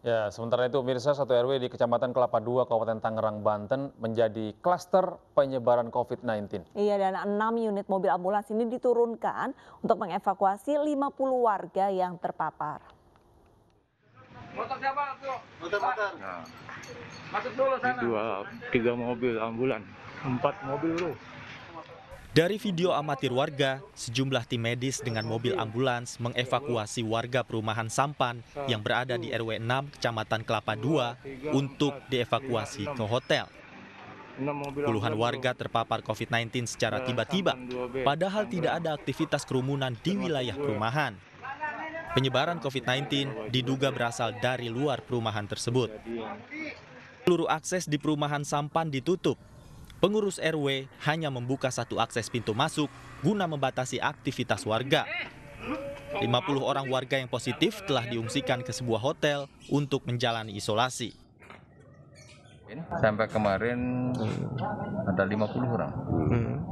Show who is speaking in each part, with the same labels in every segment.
Speaker 1: Ya, sementara itu pemirsa satu RW di Kecamatan Kelapa II, Kabupaten Tangerang, Banten menjadi klaster penyebaran COVID-19.
Speaker 2: Iya, dan 6 unit mobil ambulans ini diturunkan untuk mengevakuasi 50 warga yang terpapar.
Speaker 3: Motor siapa tuh? Motor motor.
Speaker 4: Nah,
Speaker 3: Masuk dulu sana.
Speaker 4: dua, tiga mobil ambulan, empat mobil loh.
Speaker 5: Dari video amatir warga, sejumlah tim medis dengan mobil ambulans mengevakuasi warga perumahan Sampan yang berada di RW 6 Kecamatan Kelapa II untuk dievakuasi ke hotel. Puluhan warga terpapar COVID-19 secara tiba-tiba,
Speaker 4: Sampan 2B,
Speaker 5: padahal tidak ada aktivitas kerumunan di wilayah perumahan. Penyebaran COVID-19 diduga berasal dari luar perumahan tersebut. Seluruh akses di perumahan Sampan ditutup. Pengurus RW hanya membuka satu akses pintu masuk guna membatasi aktivitas warga. 50 orang warga yang positif telah diungsikan ke sebuah hotel untuk menjalani isolasi.
Speaker 6: Sampai kemarin ada 50 orang.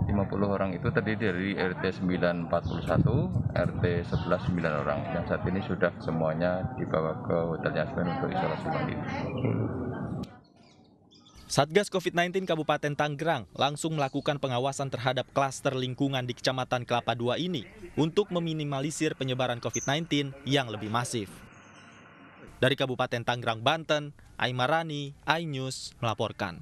Speaker 6: 50 orang itu terdiri dari RT 941, RT 11 9 orang. Dan saat ini sudah semuanya dibawa ke Hotel Yasmin untuk isolasi mandiri.
Speaker 5: Satgas COVID-19 Kabupaten Tanggerang langsung melakukan pengawasan terhadap klaster lingkungan di Kecamatan Kelapa II ini untuk meminimalisir penyebaran COVID-19 yang lebih masif. Dari Kabupaten Tanggerang, Banten, Aimarani, iNews melaporkan.